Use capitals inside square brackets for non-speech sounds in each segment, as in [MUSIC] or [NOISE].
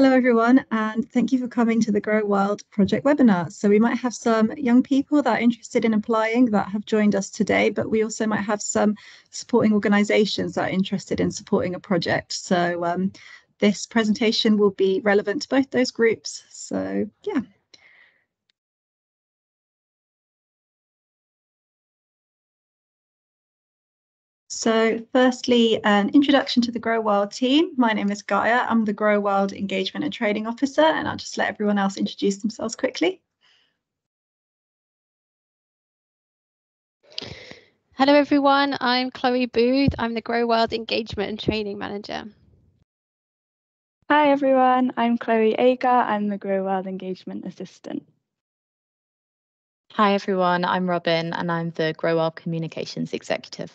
Hello everyone and thank you for coming to the Grow Wild project webinar. So we might have some young people that are interested in applying that have joined us today, but we also might have some supporting organisations that are interested in supporting a project. So um, this presentation will be relevant to both those groups. So yeah. So firstly, an introduction to the Grow Wild team. My name is Gaia. I'm the Grow Wild Engagement and Training Officer, and I'll just let everyone else introduce themselves quickly. Hello everyone, I'm Chloe Booth. I'm the Grow Wild Engagement and Training Manager. Hi everyone, I'm Chloe Agar. I'm the Grow Wild Engagement Assistant. Hi everyone, I'm Robin and I'm the Grow Wild Communications Executive.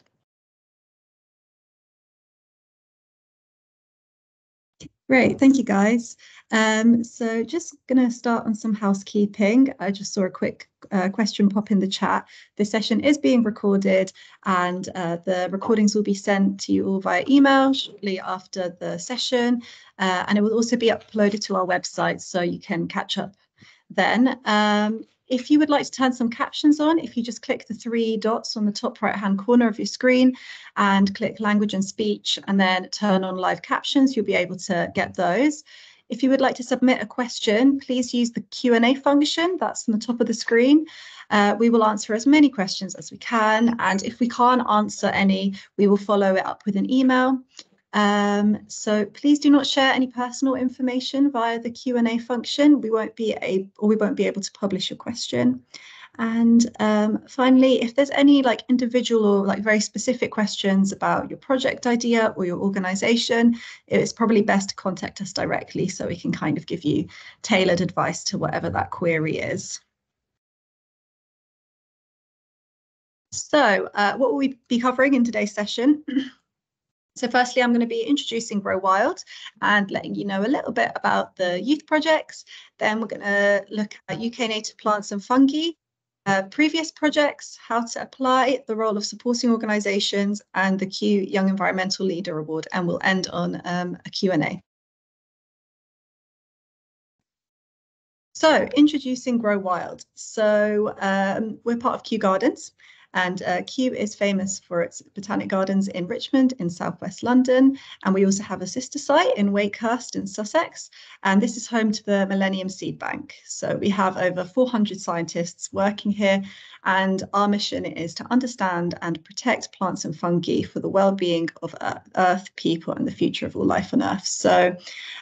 Great, thank you guys. Um, so just going to start on some housekeeping. I just saw a quick uh, question pop in the chat. This session is being recorded and uh, the recordings will be sent to you all via email shortly after the session. Uh, and it will also be uploaded to our website so you can catch up then. Um, if you would like to turn some captions on, if you just click the three dots on the top right hand corner of your screen and click language and speech and then turn on live captions, you'll be able to get those. If you would like to submit a question, please use the Q&A function that's on the top of the screen. Uh, we will answer as many questions as we can, and if we can't answer any, we will follow it up with an email. Um, so please do not share any personal information via the Q&A function. We won't be able, or we won't be able to publish your question. And um, finally, if there's any like individual or like very specific questions about your project idea or your organization, it's probably best to contact us directly so we can kind of give you tailored advice to whatever that query is. So uh, what will we be covering in today's session? So firstly, I'm going to be introducing Grow Wild and letting you know a little bit about the youth projects. Then we're going to look at UK native plants and fungi, uh, previous projects, how to apply, the role of supporting organisations and the Kew Young Environmental Leader Award. And we'll end on um, a Q&A. So introducing Grow Wild. So um, we're part of Kew Gardens. And uh, Kew is famous for its botanic gardens in Richmond in southwest London. And we also have a sister site in Wakehurst in Sussex. And this is home to the Millennium Seed Bank. So we have over 400 scientists working here and our mission is to understand and protect plants and fungi for the well-being of Earth, people, and the future of all life on Earth. So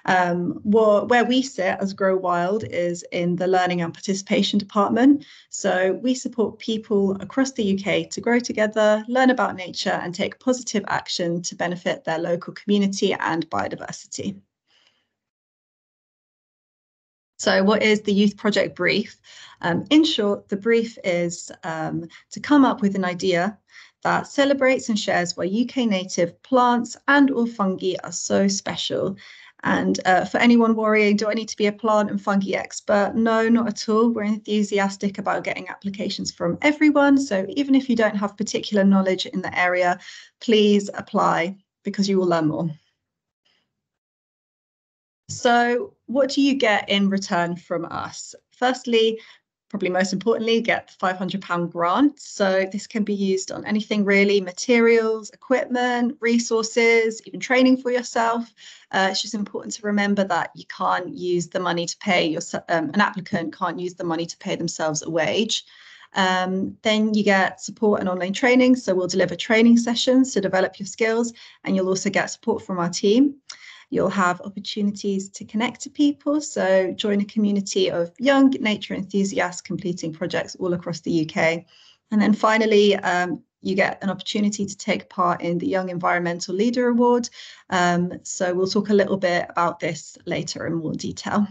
um, where we sit as Grow Wild is in the Learning and Participation Department. So we support people across the UK to grow together, learn about nature, and take positive action to benefit their local community and biodiversity. So what is the Youth Project Brief? Um, in short, the brief is um, to come up with an idea that celebrates and shares why UK native plants and or fungi are so special. And uh, for anyone worrying, do I need to be a plant and fungi expert? No, not at all. We're enthusiastic about getting applications from everyone. So even if you don't have particular knowledge in the area, please apply because you will learn more. So what do you get in return from us? Firstly, probably most importantly, get the £500 grant. So this can be used on anything really, materials, equipment, resources, even training for yourself. Uh, it's just important to remember that you can't use the money to pay your, um, an applicant can't use the money to pay themselves a wage. Um, then you get support and online training. So we'll deliver training sessions to develop your skills and you'll also get support from our team. You'll have opportunities to connect to people. So join a community of young nature enthusiasts completing projects all across the UK. And then finally, um, you get an opportunity to take part in the Young Environmental Leader Award. Um, so we'll talk a little bit about this later in more detail.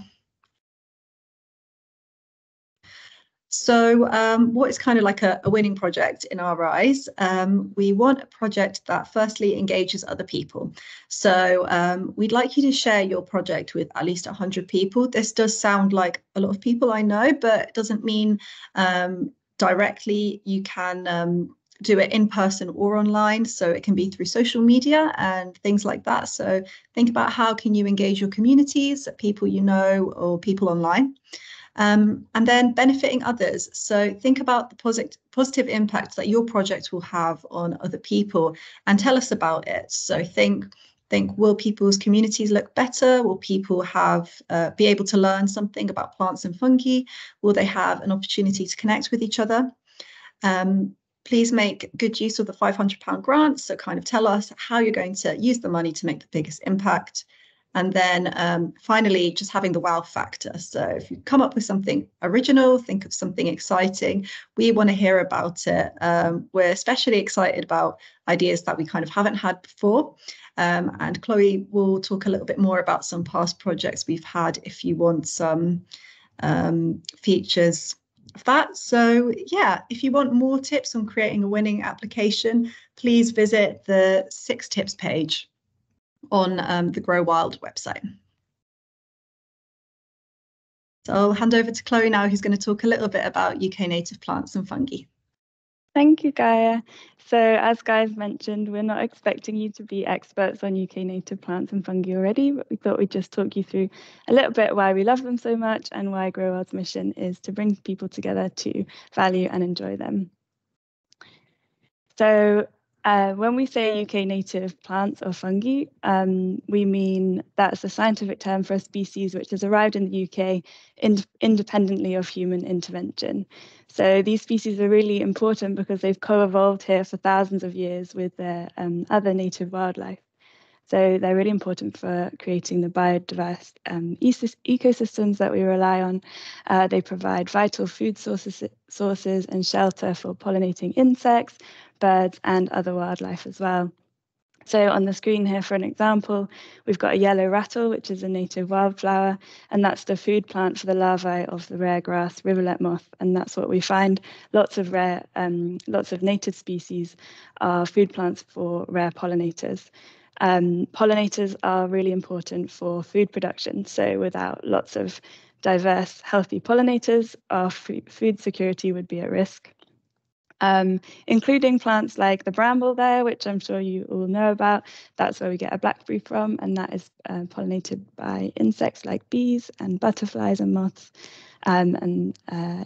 So um, what is kind of like a, a, winning project in our eyes? Um, we want a project that firstly engages other people. So um, we'd like you to share your project with at least 100 people. This does sound like a lot of people I know, but it doesn't mean um, directly you can um, do it in person or online. So it can be through social media and things like that. So think about how can you engage your communities, people you know, or people online. Um, and then benefiting others. So think about the positive positive impact that your project will have on other people and tell us about it. So think think will people's communities look better? Will people have uh, be able to learn something about plants and fungi? Will they have an opportunity to connect with each other? Um, please make good use of the 500 pound grant. So kind of tell us how you're going to use the money to make the biggest impact and then um, finally, just having the wow factor. So if you come up with something original, think of something exciting, we want to hear about it. Um, we're especially excited about ideas that we kind of haven't had before. Um, and Chloe will talk a little bit more about some past projects we've had if you want some um, features of that. So yeah, if you want more tips on creating a winning application, please visit the six tips page on um, the Grow Wild website. So I'll hand over to Chloe now, who's going to talk a little bit about UK native plants and fungi. Thank you, Gaia. So as Gaia's mentioned, we're not expecting you to be experts on UK native plants and fungi already, but we thought we'd just talk you through a little bit why we love them so much and why Grow Wild's mission is to bring people together to value and enjoy them. So uh, when we say UK native plants or fungi, um, we mean that's a scientific term for a species which has arrived in the UK in, independently of human intervention. So these species are really important because they've co-evolved here for thousands of years with their um, other native wildlife. So they're really important for creating the biodiverse um, ecosystems that we rely on. Uh, they provide vital food sources, sources and shelter for pollinating insects, birds and other wildlife as well. So on the screen here, for an example, we've got a yellow rattle, which is a native wildflower, and that's the food plant for the larvae of the rare grass rivulet moth. And that's what we find. Lots of rare, um, lots of native species are food plants for rare pollinators. Um, pollinators are really important for food production. So without lots of diverse, healthy pollinators, our food security would be at risk um, including plants like the bramble there, which I'm sure you all know about. That's where we get a blackberry from, and that is uh, pollinated by insects like bees and butterflies and moths. Um, and uh,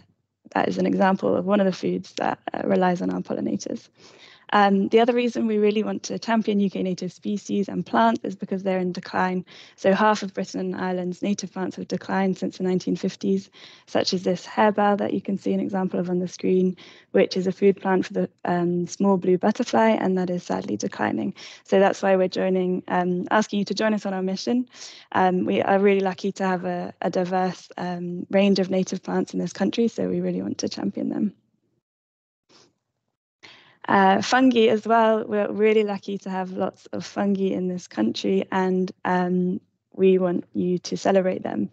that is an example of one of the foods that uh, relies on our pollinators. Um, the other reason we really want to champion UK native species and plants is because they're in decline. So half of Britain and Ireland's native plants have declined since the 1950s, such as this harebell that you can see an example of on the screen, which is a food plant for the um, small blue butterfly, and that is sadly declining. So that's why we're joining, um, asking you to join us on our mission. Um, we are really lucky to have a, a diverse um, range of native plants in this country, so we really want to champion them. Uh, fungi as well, we're really lucky to have lots of fungi in this country and um, we want you to celebrate them.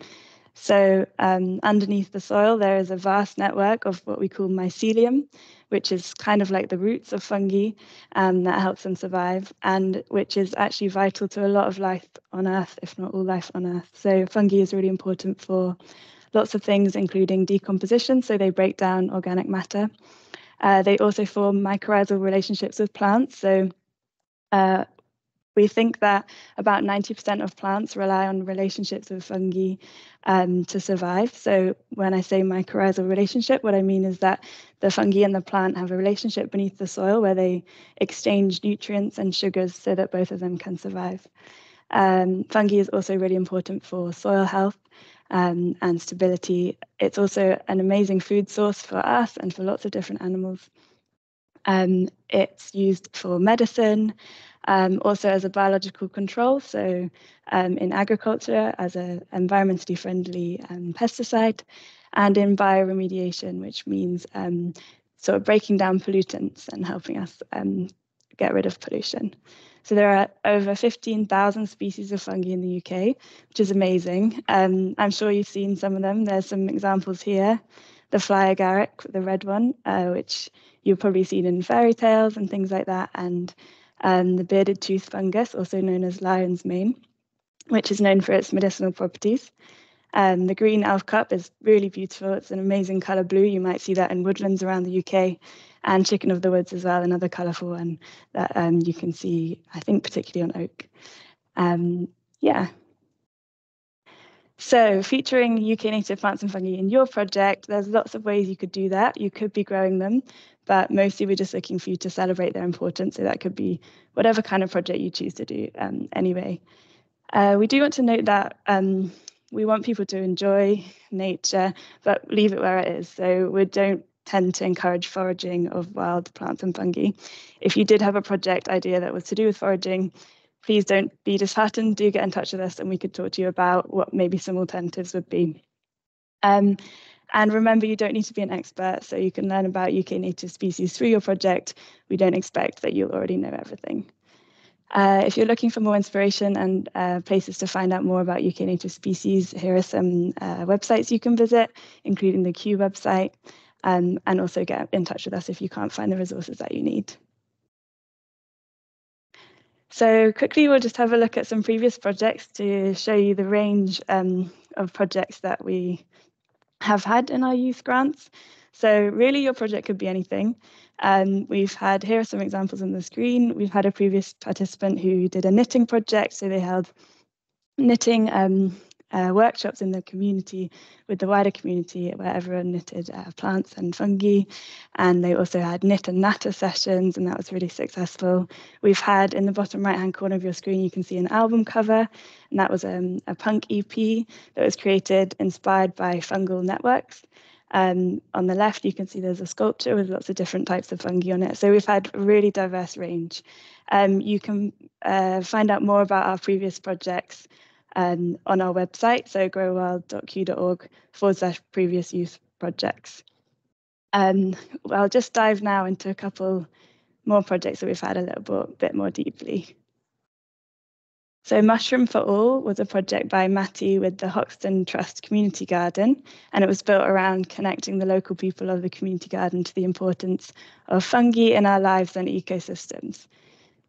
So um, underneath the soil, there is a vast network of what we call mycelium, which is kind of like the roots of fungi um, that helps them survive and which is actually vital to a lot of life on Earth, if not all life on Earth. So fungi is really important for lots of things, including decomposition. So they break down organic matter. Uh, they also form mycorrhizal relationships with plants. So uh, we think that about 90% of plants rely on relationships with fungi um, to survive. So when I say mycorrhizal relationship, what I mean is that the fungi and the plant have a relationship beneath the soil where they exchange nutrients and sugars so that both of them can survive. Um, fungi is also really important for soil health um, and stability. It's also an amazing food source for us and for lots of different animals. Um, it's used for medicine, um, also as a biological control, so um, in agriculture as an environmentally friendly um, pesticide, and in bioremediation, which means um, sort of breaking down pollutants and helping us get rid of pollution. So there are over 15,000 species of fungi in the UK, which is amazing. Um, I'm sure you've seen some of them. There's some examples here. The fly agaric, the red one, uh, which you've probably seen in fairy tales and things like that, and um, the bearded tooth fungus, also known as lion's mane, which is known for its medicinal properties. Um, the green elf cup is really beautiful. It's an amazing colour blue. You might see that in woodlands around the UK and chicken of the woods as well, another colourful one that um, you can see, I think, particularly on oak. Um, yeah. So featuring UK native plants and fungi in your project, there's lots of ways you could do that. You could be growing them, but mostly we're just looking for you to celebrate their importance. So that could be whatever kind of project you choose to do um, anyway. Uh, we do want to note that um, we want people to enjoy nature, but leave it where it is. So we don't tend to encourage foraging of wild plants and fungi. If you did have a project idea that was to do with foraging, please don't be disheartened. Do get in touch with us and we could talk to you about what maybe some alternatives would be. Um, and remember, you don't need to be an expert, so you can learn about UK native species through your project. We don't expect that you'll already know everything. Uh, if you're looking for more inspiration and uh, places to find out more about UK native species, here are some uh, websites you can visit, including the Kew website, um, and also get in touch with us if you can't find the resources that you need. So quickly, we'll just have a look at some previous projects to show you the range um, of projects that we have had in our youth grants. So really your project could be anything. Um, we've had, here are some examples on the screen. We've had a previous participant who did a knitting project. So they held knitting um, uh, workshops in the community with the wider community where everyone knitted uh, plants and fungi. And they also had knit and natter sessions, and that was really successful. We've had in the bottom right hand corner of your screen, you can see an album cover, and that was um, a punk EP that was created inspired by fungal networks. Um, on the left, you can see there's a sculpture with lots of different types of fungi on it. So we've had a really diverse range. Um, you can uh, find out more about our previous projects um, on our website, so growwild.kew.org forward slash previous youth projects. Um, I'll just dive now into a couple more projects that we've had a little bit more deeply. So Mushroom for All was a project by Matty with the Hoxton Trust Community Garden, and it was built around connecting the local people of the community garden to the importance of fungi in our lives and ecosystems.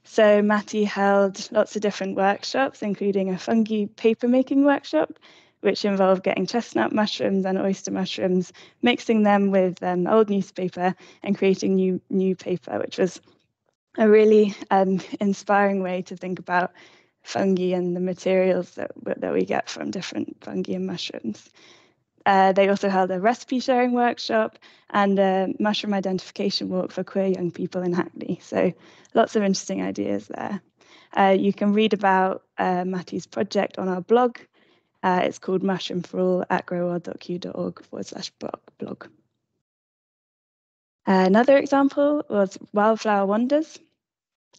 So Matty held lots of different workshops, including a fungi paper making workshop, which involved getting chestnut mushrooms and oyster mushrooms, mixing them with um, old newspaper and creating new new paper, which was a really um, inspiring way to think about fungi and the materials that, that we get from different fungi and mushrooms. Uh, they also held a recipe sharing workshop and a mushroom identification walk for queer young people in Hackney. So lots of interesting ideas there. Uh, you can read about uh, Matty's project on our blog. Uh, it's called Mushroom for All at growwild.kew.org forward slash blog. Another example was Wildflower Wonders.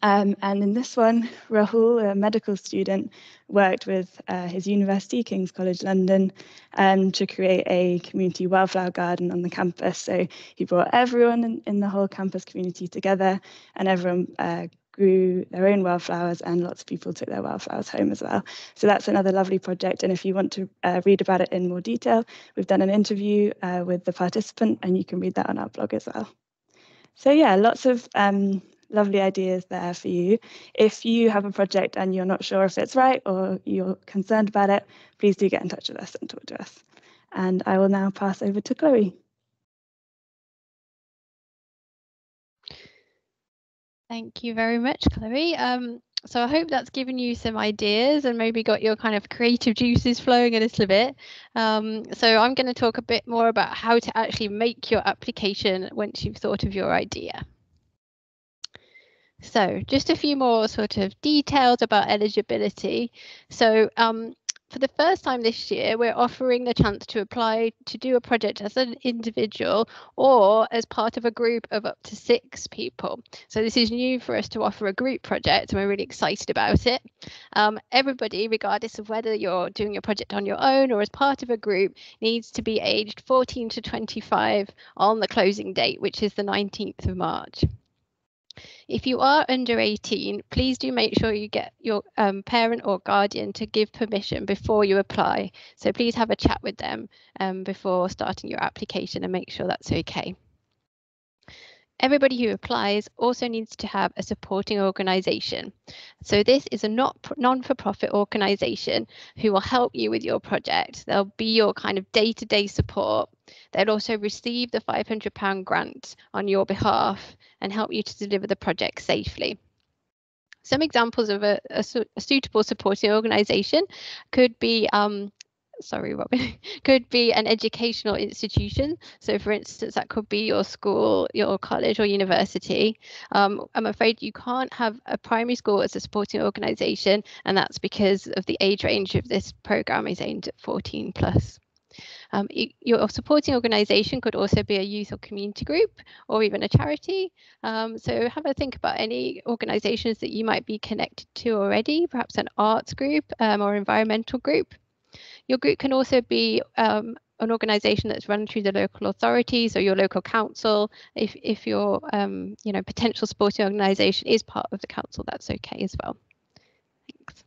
Um, and in this one, Rahul, a medical student, worked with uh, his university, King's College London, um, to create a community wildflower garden on the campus. So he brought everyone in, in the whole campus community together, and everyone uh, grew their own wildflowers, and lots of people took their wildflowers home as well. So that's another lovely project. And if you want to uh, read about it in more detail, we've done an interview uh, with the participant, and you can read that on our blog as well. So yeah, lots of um, lovely ideas there for you. If you have a project and you're not sure if it's right or you're concerned about it, please do get in touch with us and talk to us. And I will now pass over to Chloe. Thank you very much, Chloe. Um, so I hope that's given you some ideas and maybe got your kind of creative juices flowing a little bit. Um, so I'm going to talk a bit more about how to actually make your application once you've thought of your idea. So just a few more sort of details about eligibility. So um, for the first time this year, we're offering the chance to apply to do a project as an individual or as part of a group of up to six people. So this is new for us to offer a group project and we're really excited about it. Um, everybody, regardless of whether you're doing your project on your own or as part of a group, needs to be aged 14 to 25 on the closing date, which is the 19th of March. If you are under 18, please do make sure you get your um, parent or guardian to give permission before you apply. So please have a chat with them um, before starting your application and make sure that's okay. Everybody who applies also needs to have a supporting organisation. So this is a not non-for-profit organisation who will help you with your project. They'll be your kind of day-to-day support. They'll also receive the £500 grant on your behalf and help you to deliver the project safely. Some examples of a, a, a suitable supporting organisation could be um, sorry, Robin, [LAUGHS] could be an educational institution. So, for instance, that could be your school, your college, or university. Um, I'm afraid you can't have a primary school as a supporting organisation, and that's because of the age range of this programme is aimed at 14 plus. Um, your supporting organisation could also be a youth or community group or even a charity. Um, so have a think about any organisations that you might be connected to already, perhaps an arts group um, or environmental group. Your group can also be um, an organisation that's run through the local authorities or your local council. If if your um, you know potential sporting organisation is part of the council, that's okay as well. Thanks.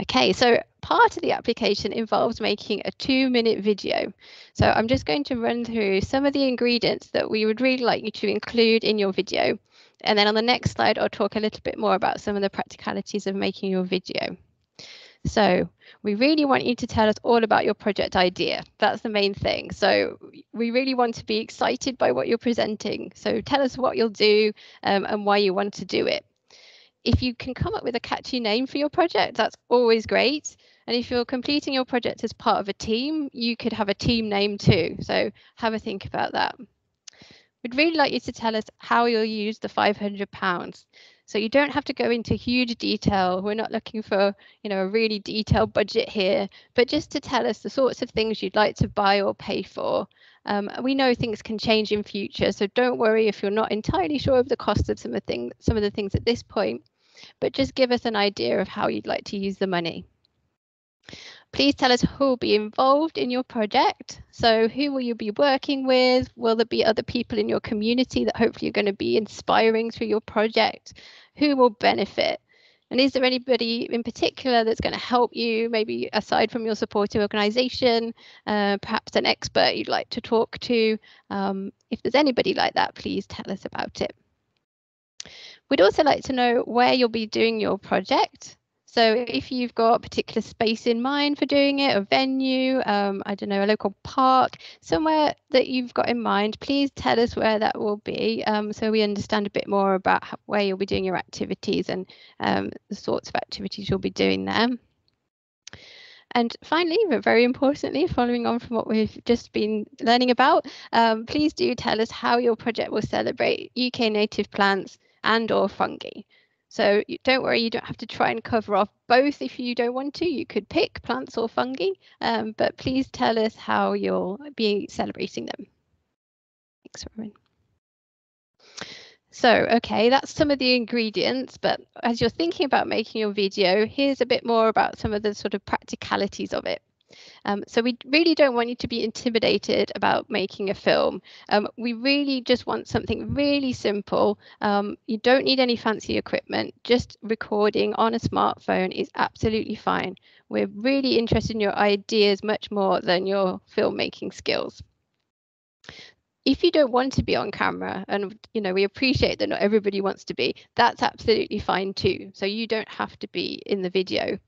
Okay, so part of the application involves making a two minute video. So I'm just going to run through some of the ingredients that we would really like you to include in your video. And then on the next slide, I'll talk a little bit more about some of the practicalities of making your video. So we really want you to tell us all about your project idea. That's the main thing. So we really want to be excited by what you're presenting. So tell us what you'll do um, and why you want to do it. If you can come up with a catchy name for your project, that's always great. And if you're completing your project as part of a team, you could have a team name too. So have a think about that. We'd really like you to tell us how you'll use the £500. So you don't have to go into huge detail. We're not looking for, you know, a really detailed budget here, but just to tell us the sorts of things you'd like to buy or pay for. Um, we know things can change in future, so don't worry if you're not entirely sure of the cost of some of, some of the things at this point, but just give us an idea of how you'd like to use the money. Please tell us who will be involved in your project. So who will you be working with? Will there be other people in your community that hopefully you're going to be inspiring through your project? Who will benefit? And is there anybody in particular that's going to help you, maybe aside from your supporting organisation, uh, perhaps an expert you'd like to talk to? Um, if there's anybody like that, please tell us about it. We'd also like to know where you'll be doing your project. So if you've got a particular space in mind for doing it, a venue, um, I don't know, a local park, somewhere that you've got in mind, please tell us where that will be um, so we understand a bit more about how, where you'll be doing your activities and um, the sorts of activities you'll be doing there. And finally, but very importantly, following on from what we've just been learning about, um, please do tell us how your project will celebrate UK native plants and or fungi. So don't worry, you don't have to try and cover off both if you don't want to. You could pick plants or fungi, um, but please tell us how you'll be celebrating them. Thanks, Robin. So, okay, that's some of the ingredients, but as you're thinking about making your video, here's a bit more about some of the sort of practicalities of it. Um, so we really don't want you to be intimidated about making a film. Um, we really just want something really simple. Um, you don't need any fancy equipment. Just recording on a smartphone is absolutely fine. We're really interested in your ideas much more than your filmmaking skills if you don't want to be on camera and you know we appreciate that not everybody wants to be that's absolutely fine too so you don't have to be in the video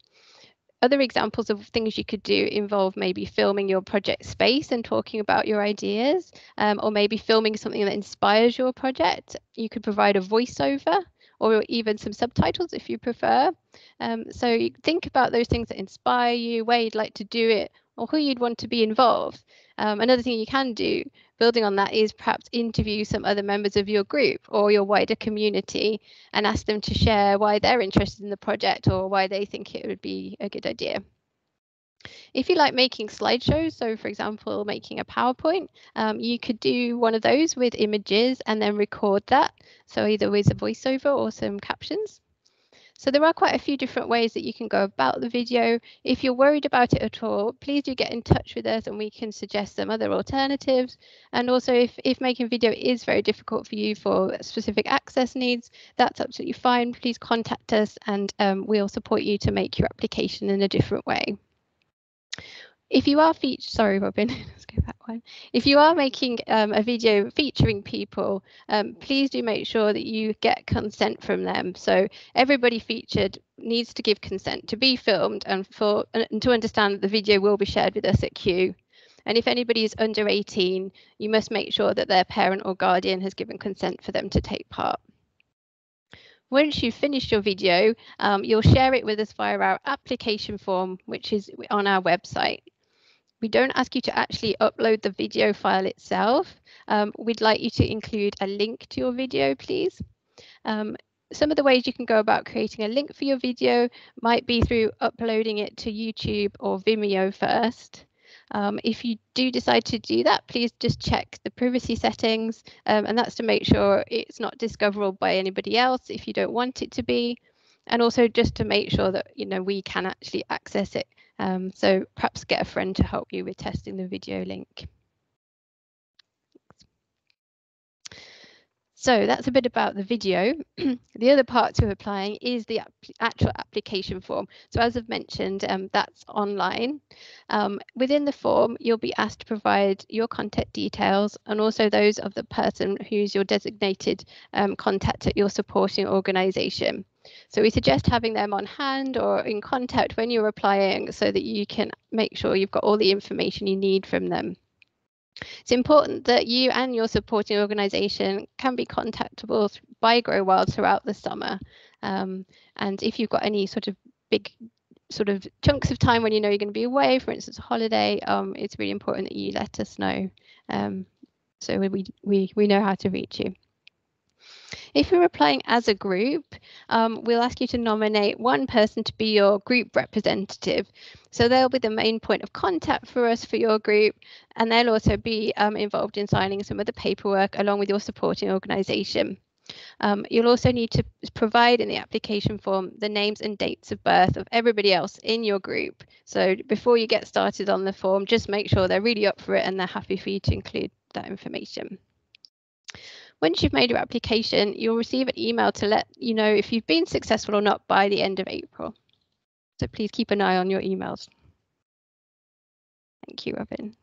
other examples of things you could do involve maybe filming your project space and talking about your ideas, um, or maybe filming something that inspires your project. You could provide a voiceover or even some subtitles if you prefer. Um, so think about those things that inspire you, where you'd like to do it, or who you'd want to be involved. Um, another thing you can do, building on that, is perhaps interview some other members of your group or your wider community and ask them to share why they're interested in the project or why they think it would be a good idea. If you like making slideshows, so for example, making a PowerPoint, um, you could do one of those with images and then record that. So either with a voiceover or some captions. So there are quite a few different ways that you can go about the video. If you're worried about it at all, please do get in touch with us and we can suggest some other alternatives. And also if, if making video is very difficult for you for specific access needs, that's absolutely fine. Please contact us and um, we'll support you to make your application in a different way if you are sorry, Robin, [LAUGHS] let's go back one. If you are making um, a video featuring people, um, please do make sure that you get consent from them. So everybody featured needs to give consent to be filmed and for and to understand that the video will be shared with us at Kew. And if anybody is under 18, you must make sure that their parent or guardian has given consent for them to take part. Once you've finished your video, um, you'll share it with us via our application form, which is on our website. We don't ask you to actually upload the video file itself. Um, we'd like you to include a link to your video, please. Um, some of the ways you can go about creating a link for your video might be through uploading it to YouTube or Vimeo first. Um, if you do decide to do that, please just check the privacy settings, um, and that's to make sure it's not discoverable by anybody else if you don't want it to be, and also just to make sure that you know we can actually access it. Um, so perhaps get a friend to help you with testing the video link. So that's a bit about the video. [CLEARS THROAT] the other part to applying is the actual application form. So as I've mentioned, um, that's online. Um, within the form, you'll be asked to provide your contact details and also those of the person who's your designated um, contact at your supporting organisation. So we suggest having them on hand or in contact when you're applying so that you can make sure you've got all the information you need from them. It's important that you and your supporting organisation can be contactable by Grow Wild throughout the summer. Um, and if you've got any sort of big sort of chunks of time when you know you're going to be away, for instance, a holiday, um, it's really important that you let us know um, so we, we, we know how to reach you. If you're applying as a group, um, we'll ask you to nominate one person to be your group representative. So they'll be the main point of contact for us for your group, and they'll also be um, involved in signing some of the paperwork along with your supporting organisation. Um, you'll also need to provide in the application form the names and dates of birth of everybody else in your group. So before you get started on the form, just make sure they're really up for it and they're happy for you to include that information. Once you've made your application, you'll receive an email to let you know if you've been successful or not by the end of April. So please keep an eye on your emails. Thank you, Robin.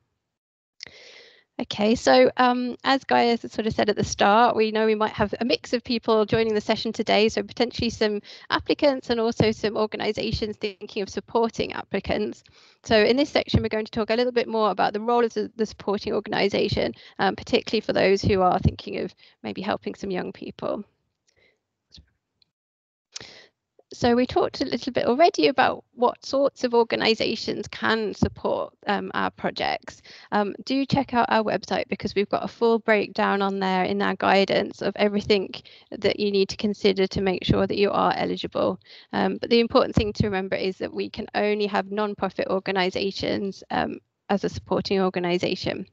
Okay, so um, as Gaia sort of said at the start, we know we might have a mix of people joining the session today, so potentially some applicants and also some organisations thinking of supporting applicants. So in this section, we're going to talk a little bit more about the role of the, the supporting organisation, um, particularly for those who are thinking of maybe helping some young people. So we talked a little bit already about what sorts of organisations can support um, our projects. Um, do check out our website because we've got a full breakdown on there in our guidance of everything that you need to consider to make sure that you are eligible. Um, but the important thing to remember is that we can only have non-profit organisations um, as a supporting organisation.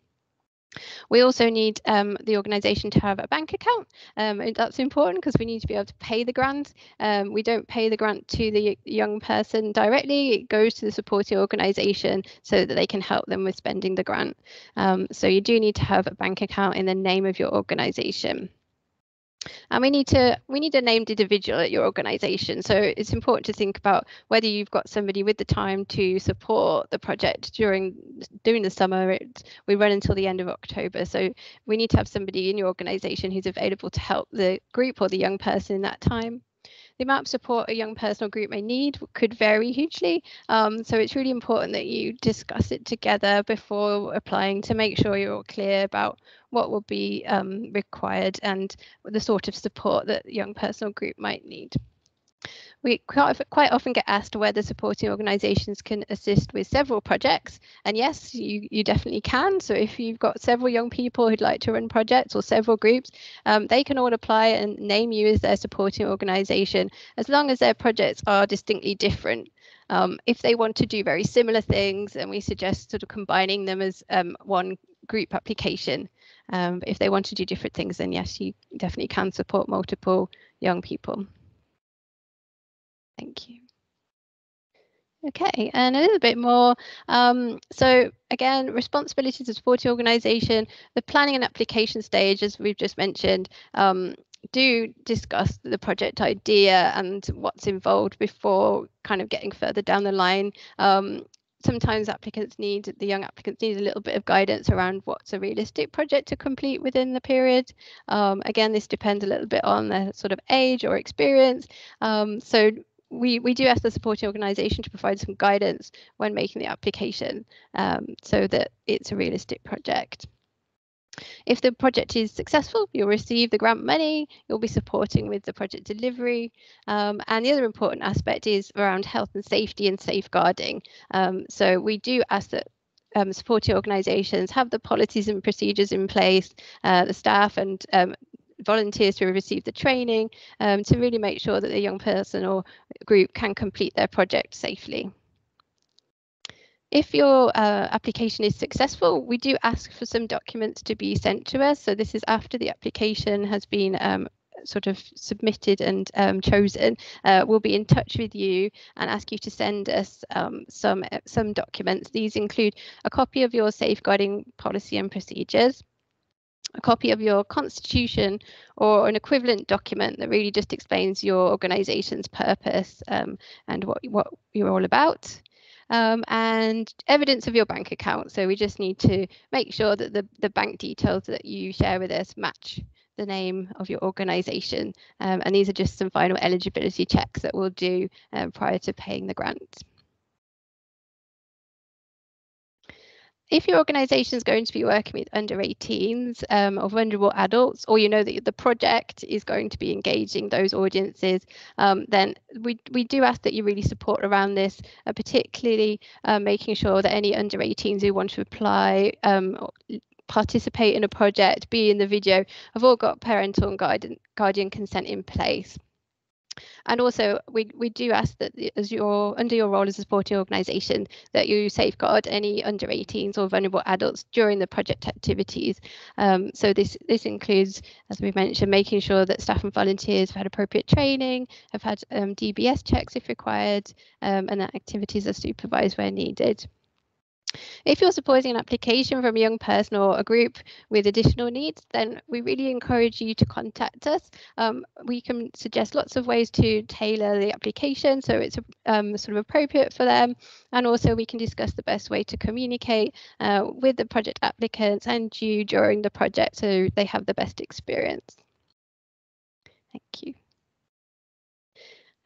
We also need um, the organisation to have a bank account. Um, that's important because we need to be able to pay the grant. Um, we don't pay the grant to the young person directly. It goes to the supporting organisation so that they can help them with spending the grant. Um, so you do need to have a bank account in the name of your organisation and we need to we need a named individual at your organization. So it's important to think about whether you've got somebody with the time to support the project during during the summer. It, we run until the end of october. So we need to have somebody in your organization who's available to help the group or the young person in that time the amount of support a young person or group may need could vary hugely. Um, so it's really important that you discuss it together before applying to make sure you're all clear about what will be um, required and the sort of support that young person or group might need. We quite often get asked whether supporting organisations can assist with several projects, and yes, you, you definitely can. So if you've got several young people who'd like to run projects or several groups, um, they can all apply and name you as their supporting organisation, as long as their projects are distinctly different. Um, if they want to do very similar things, and we suggest sort of combining them as um, one group application. Um, if they want to do different things, then yes, you definitely can support multiple young people. Thank you. Okay, and a little bit more. Um, so again, responsibility to support the organisation, the planning and application stage, as we've just mentioned, um, do discuss the project idea and what's involved before kind of getting further down the line. Um, sometimes applicants need the young applicants need a little bit of guidance around what's a realistic project to complete within the period. Um, again, this depends a little bit on their sort of age or experience. Um, so we, we do ask the supporting organisation to provide some guidance when making the application um, so that it's a realistic project. If the project is successful, you'll receive the grant money, you'll be supporting with the project delivery. Um, and the other important aspect is around health and safety and safeguarding. Um, so we do ask that um, supporting organisations have the policies and procedures in place, uh, the staff and um, volunteers to receive the training um, to really make sure that the young person or group can complete their project safely. If your uh, application is successful, we do ask for some documents to be sent to us. So this is after the application has been um, sort of submitted and um, chosen, uh, we'll be in touch with you and ask you to send us um, some some documents. These include a copy of your safeguarding policy and procedures, a copy of your constitution or an equivalent document that really just explains your organisation's purpose um, and what what you're all about um, and evidence of your bank account. So we just need to make sure that the, the bank details that you share with us match the name of your organisation. Um, and these are just some final eligibility checks that we'll do um, prior to paying the grant. If your organisation is going to be working with under 18s um, or vulnerable adults, or you know that the project is going to be engaging those audiences, um, then we, we do ask that you really support around this, uh, particularly uh, making sure that any under 18s who want to apply um, participate in a project, be in the video, have all got parental and guardian, guardian consent in place. And also, we, we do ask that as your under your role as a supporting organisation, that you safeguard any under 18s or vulnerable adults during the project activities. Um, so this this includes, as we mentioned, making sure that staff and volunteers have had appropriate training, have had um, DBS checks if required, um, and that activities are supervised where needed. If you're supporting an application from a young person or a group with additional needs, then we really encourage you to contact us. Um, we can suggest lots of ways to tailor the application so it's um, sort of appropriate for them. And also we can discuss the best way to communicate uh, with the project applicants and you during the project so they have the best experience. Thank you.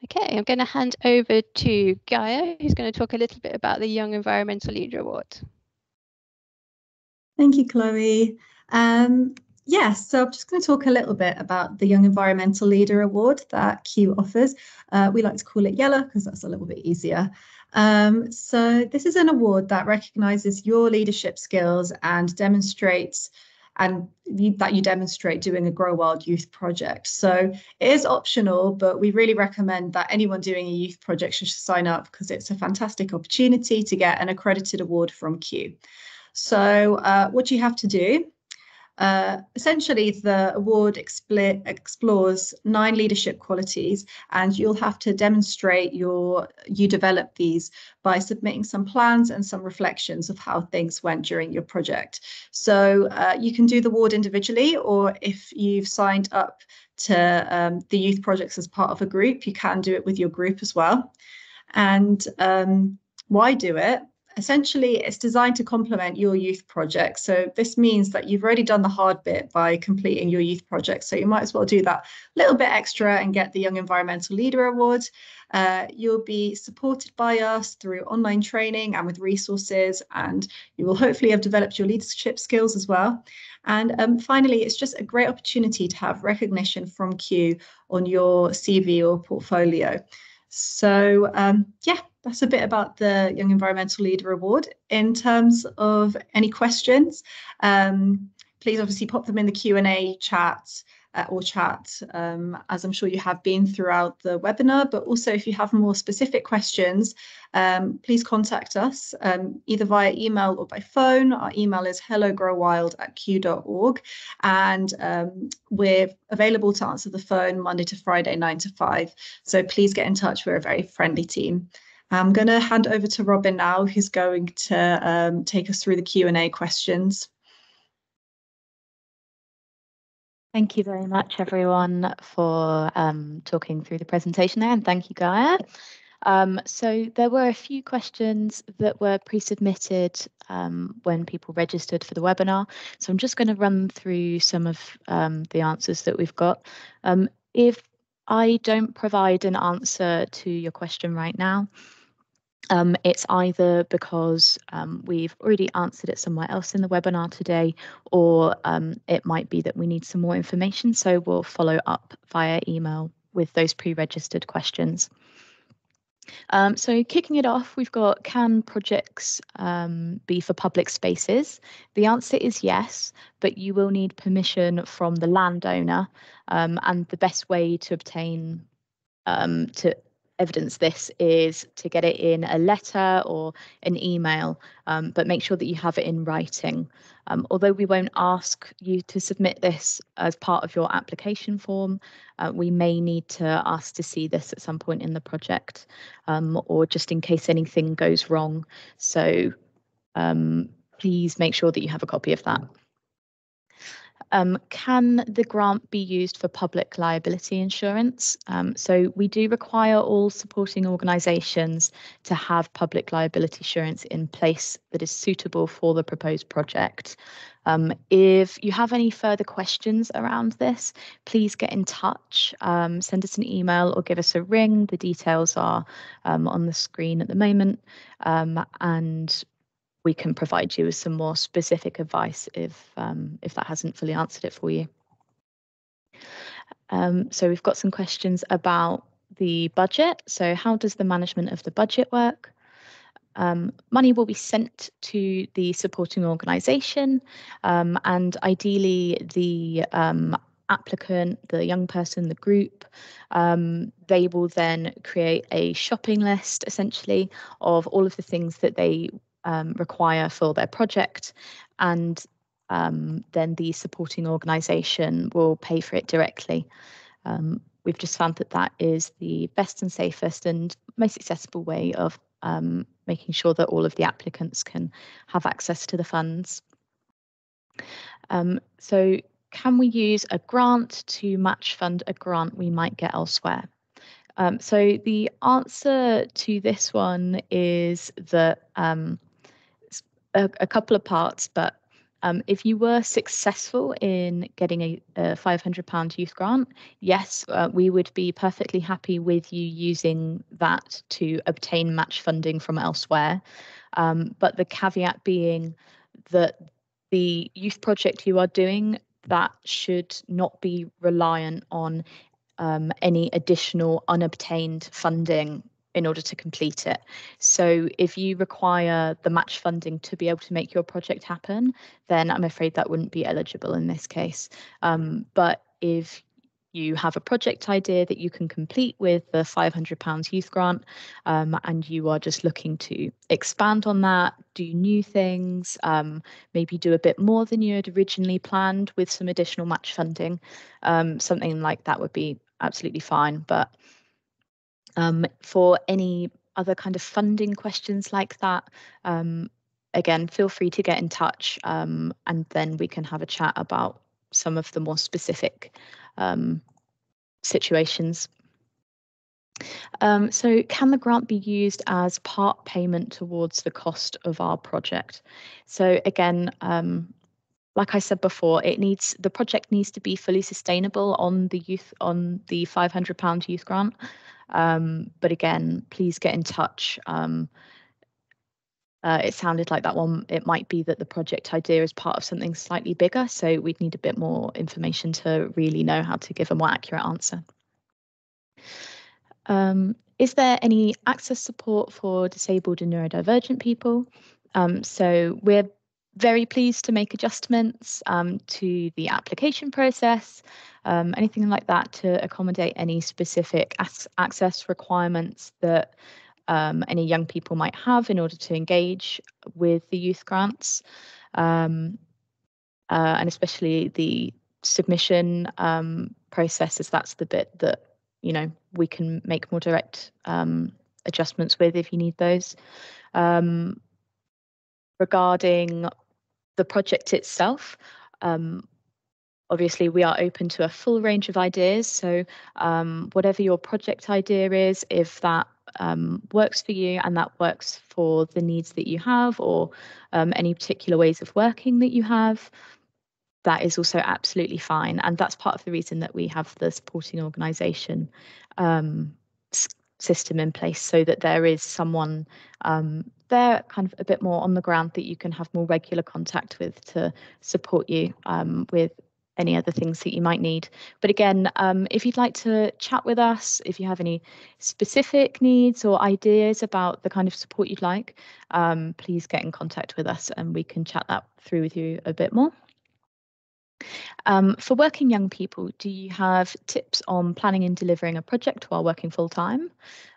Okay, I'm going to hand over to Gaia, who's going to talk a little bit about the Young Environmental Leader Award. Thank you, Chloe. Um, yes, so I'm just going to talk a little bit about the Young Environmental Leader Award that Kew offers. Uh, we like to call it Yellow because that's a little bit easier. Um, so this is an award that recognises your leadership skills and demonstrates and that you demonstrate doing a Grow Wild youth project. So it is optional, but we really recommend that anyone doing a youth project should sign up because it's a fantastic opportunity to get an accredited award from Kew. So uh, what you have to do uh, essentially, the award explores nine leadership qualities, and you'll have to demonstrate your you develop these by submitting some plans and some reflections of how things went during your project. So uh, you can do the award individually, or if you've signed up to um, the youth projects as part of a group, you can do it with your group as well. And um, why do it? Essentially it's designed to complement your youth project. So this means that you've already done the hard bit by completing your youth project. So you might as well do that little bit extra and get the Young Environmental Leader Award. Uh, you'll be supported by us through online training and with resources, and you will hopefully have developed your leadership skills as well. And um, finally, it's just a great opportunity to have recognition from Kew on your CV or portfolio. So um, yeah, that's a bit about the Young Environmental Leader Award. In terms of any questions, um, please obviously pop them in the Q&A chat uh, or chat, um, as I'm sure you have been throughout the webinar. But also, if you have more specific questions, um, please contact us um, either via email or by phone. Our email is hellogrowwild at kew.org, and um, we're available to answer the phone Monday to Friday, 9 to 5. So please get in touch. We're a very friendly team. I'm going to hand over to Robin now, who's going to um, take us through the Q&A questions. Thank you very much, everyone, for um, talking through the presentation there, and thank you, Gaia. Um, so there were a few questions that were pre-submitted um, when people registered for the webinar. So I'm just going to run through some of um, the answers that we've got. Um, if I don't provide an answer to your question right now, um, it's either because um, we've already answered it somewhere else in the webinar today, or um, it might be that we need some more information. So we'll follow up via email with those pre-registered questions. Um, so kicking it off, we've got can projects um, be for public spaces? The answer is yes, but you will need permission from the landowner. Um, and the best way to obtain um, to evidence this is to get it in a letter or an email, um, but make sure that you have it in writing. Um, although we won't ask you to submit this as part of your application form, uh, we may need to ask to see this at some point in the project um, or just in case anything goes wrong. So um, please make sure that you have a copy of that. Um, can the grant be used for public liability insurance? Um, so we do require all supporting organisations to have public liability insurance in place that is suitable for the proposed project. Um, if you have any further questions around this, please get in touch, um, send us an email or give us a ring. The details are um, on the screen at the moment. Um, and we can provide you with some more specific advice if um, if that hasn't fully answered it for you. Um, so we've got some questions about the budget. So how does the management of the budget work? Um, money will be sent to the supporting organisation um, and ideally the um, applicant, the young person, the group, um, they will then create a shopping list essentially of all of the things that they um, require for their project and um, then the supporting organisation will pay for it directly. Um, we've just found that that is the best and safest and most accessible way of um, making sure that all of the applicants can have access to the funds. Um, so can we use a grant to match fund a grant we might get elsewhere? Um, so the answer to this one is that um, a, a couple of parts, but um, if you were successful in getting a, a £500 youth grant, yes, uh, we would be perfectly happy with you using that to obtain match funding from elsewhere. Um, but the caveat being that the youth project you are doing that should not be reliant on um, any additional unobtained funding in order to complete it. So if you require the match funding to be able to make your project happen, then I'm afraid that wouldn't be eligible in this case. Um, but if you have a project idea that you can complete with the £500 youth grant um, and you are just looking to expand on that, do new things, um, maybe do a bit more than you had originally planned with some additional match funding, um, something like that would be absolutely fine. But um, for any other kind of funding questions like that, um, again, feel free to get in touch um, and then we can have a chat about some of the more specific um, situations. Um, so can the grant be used as part payment towards the cost of our project? So again, um, like I said before, it needs the project needs to be fully sustainable on the youth on the £500 youth grant. Um, but again, please get in touch. Um, uh, it sounded like that one, it might be that the project idea is part of something slightly bigger. So we'd need a bit more information to really know how to give a more accurate answer. Um, is there any access support for disabled and neurodivergent people? Um, so we're very pleased to make adjustments um, to the application process, um, anything like that to accommodate any specific access requirements that um, any young people might have in order to engage with the youth grants, um, uh, and especially the submission um, process, as that's the bit that you know we can make more direct um, adjustments with if you need those. Regarding the project itself. Um, obviously, we are open to a full range of ideas. So, um, whatever your project idea is, if that um, works for you and that works for the needs that you have or um, any particular ways of working that you have, that is also absolutely fine. And that's part of the reason that we have the supporting organisation um, system in place so that there is someone um, there kind of a bit more on the ground that you can have more regular contact with to support you um, with any other things that you might need. But again, um, if you'd like to chat with us, if you have any specific needs or ideas about the kind of support you'd like, um, please get in contact with us and we can chat that through with you a bit more. Um, for working young people, do you have tips on planning and delivering a project while working full time?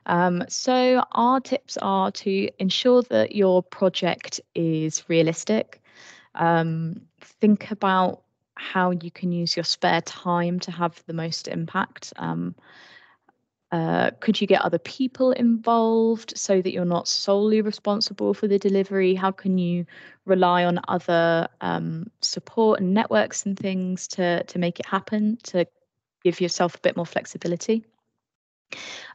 Um, so, our tips are to ensure that your project is realistic. Um, think about how you can use your spare time to have the most impact. Um, uh, could you get other people involved so that you're not solely responsible for the delivery? How can you rely on other um, support and networks and things to to make it happen? To give yourself a bit more flexibility.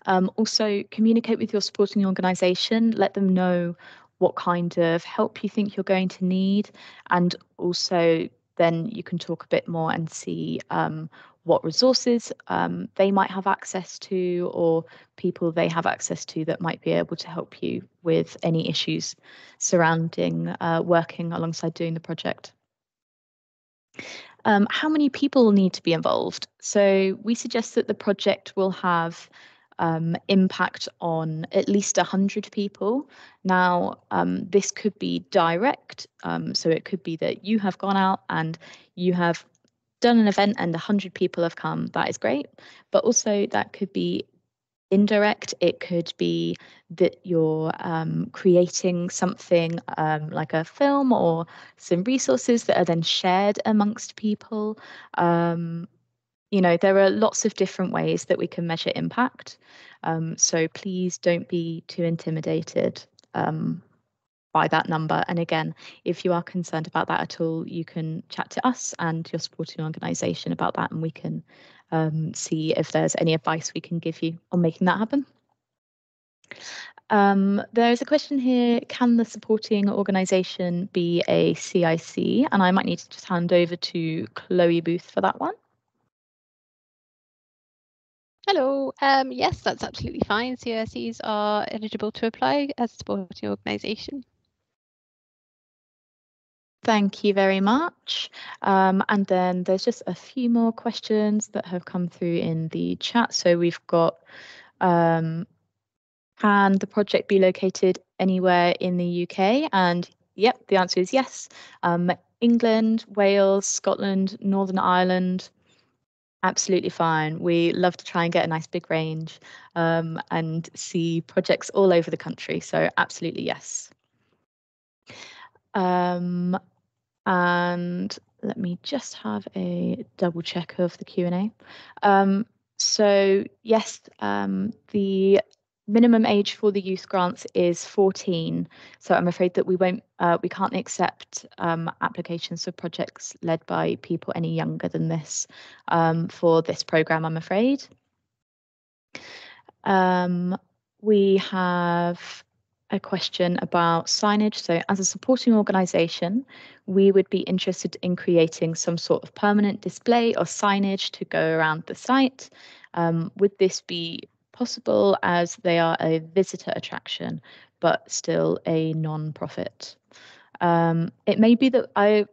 Um, also, communicate with your supporting organisation. Let them know what kind of help you think you're going to need, and also then you can talk a bit more and see um, what resources um, they might have access to or people they have access to that might be able to help you with any issues surrounding uh, working alongside doing the project. Um, how many people need to be involved? So we suggest that the project will have um, impact on at least 100 people. Now, um, this could be direct, um, so it could be that you have gone out and you have done an event and 100 people have come, that is great. But also, that could be indirect. It could be that you're um, creating something um, like a film or some resources that are then shared amongst people. Um, you know, there are lots of different ways that we can measure impact. Um, so please don't be too intimidated um, by that number. And again, if you are concerned about that at all, you can chat to us and your supporting organisation about that, and we can um, see if there's any advice we can give you on making that happen. Um, there's a question here, can the supporting organisation be a CIC? And I might need to just hand over to Chloe Booth for that one. Hello. Um, yes, that's absolutely fine. CICs are eligible to apply as a supporting organisation. Thank you very much. Um, and then there's just a few more questions that have come through in the chat. So we've got, um, can the project be located anywhere in the UK? And yep, the answer is yes. Um, England, Wales, Scotland, Northern Ireland, absolutely fine. We love to try and get a nice big range um, and see projects all over the country. So absolutely yes. Um, and let me just have a double check of the Q&A. Um, so yes, um, the minimum age for the youth grants is 14. So I'm afraid that we won't, uh, we can't accept um, applications for projects led by people any younger than this um, for this program, I'm afraid. Um, we have a question about signage. So, as a supporting organisation, we would be interested in creating some sort of permanent display or signage to go around the site. Um, would this be possible as they are a visitor attraction, but still a non-profit? Um, it may be that I.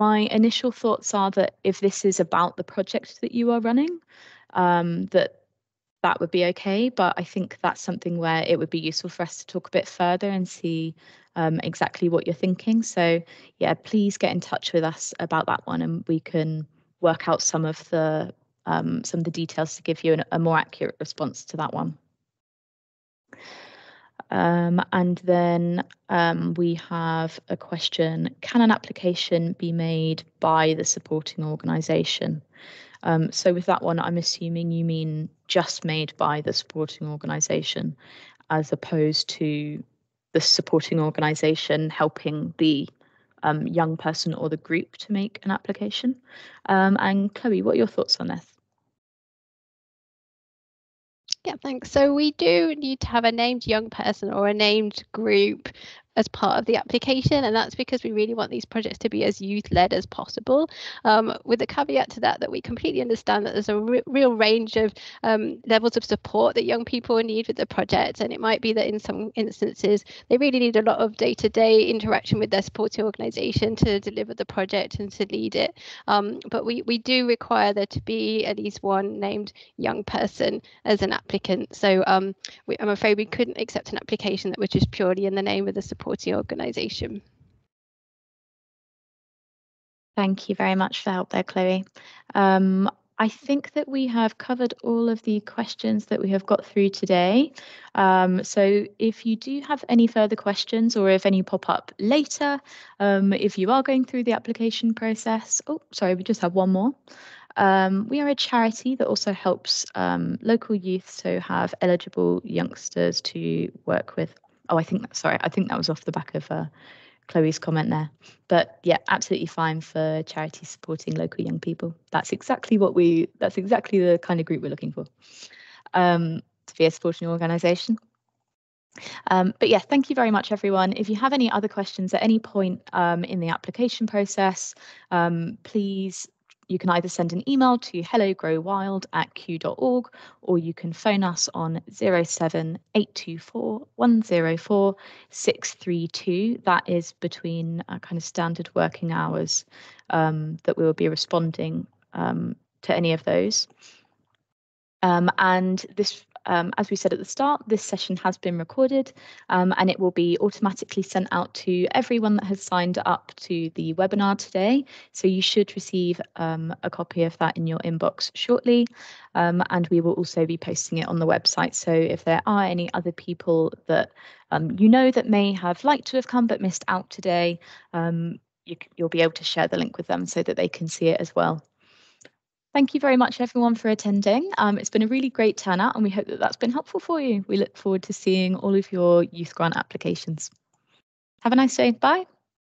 My initial thoughts are that if this is about the project that you are running, um, that that would be okay. But I think that's something where it would be useful for us to talk a bit further and see um, exactly what you're thinking. So yeah, please get in touch with us about that one, and we can work out some of the um, some of the details to give you an, a more accurate response to that one. Um, and then um, we have a question, can an application be made by the supporting organisation? Um, so with that one, I'm assuming you mean just made by the supporting organisation as opposed to the supporting organisation helping the um, young person or the group to make an application. Um, and Chloe, what are your thoughts on this? Yeah, thanks. So we do need to have a named young person or a named group as part of the application and that's because we really want these projects to be as youth led as possible. Um, with the caveat to that that we completely understand that there's a re real range of um, levels of support that young people need with the project and it might be that in some instances they really need a lot of day-to-day interaction with their supporting organisation to deliver the project and to lead it. Um, but we, we do require there to be at least one named young person as an applicant. So um, we, I'm afraid we couldn't accept an application that was just purely in the name of the support supporting organisation. Thank you very much for help there, Chloe. Um, I think that we have covered all of the questions that we have got through today. Um, so if you do have any further questions or if any pop up later, um, if you are going through the application process, oh, sorry, we just have one more. Um, we are a charity that also helps um, local youth, so have eligible youngsters to work with Oh, I think that, sorry, I think that was off the back of uh, Chloe's comment there. But yeah, absolutely fine for charities supporting local young people. That's exactly what we, that's exactly the kind of group we're looking for um, to be a supporting organisation. Um, but yeah, thank you very much, everyone. If you have any other questions at any point um, in the application process, um, please you can either send an email to hellogrowwild at kew.org or you can phone us on 07824 104 632. That is between uh, kind of standard working hours um, that we will be responding um, to any of those. Um, and this um, as we said at the start, this session has been recorded um, and it will be automatically sent out to everyone that has signed up to the webinar today. So you should receive um, a copy of that in your inbox shortly. Um, and we will also be posting it on the website. So if there are any other people that um, you know that may have liked to have come but missed out today, um, you, you'll be able to share the link with them so that they can see it as well. Thank you very much, everyone, for attending. Um, it's been a really great turnout, and we hope that that's been helpful for you. We look forward to seeing all of your youth grant applications. Have a nice day. Bye.